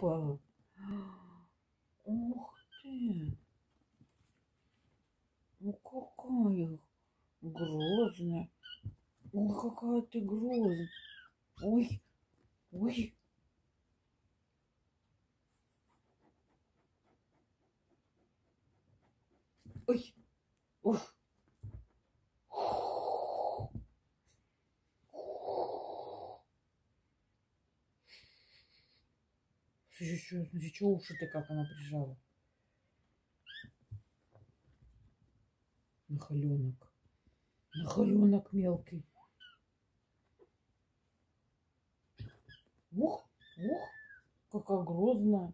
Опа. Ух ты. Ну какая грозная. Ой, какая ты грозная. Ой, ой. Ой, ух. Что, смотри, что уши-то как она прижала. Нахаленок. Нахаленок мелкий. Ух, ух, какая грозная.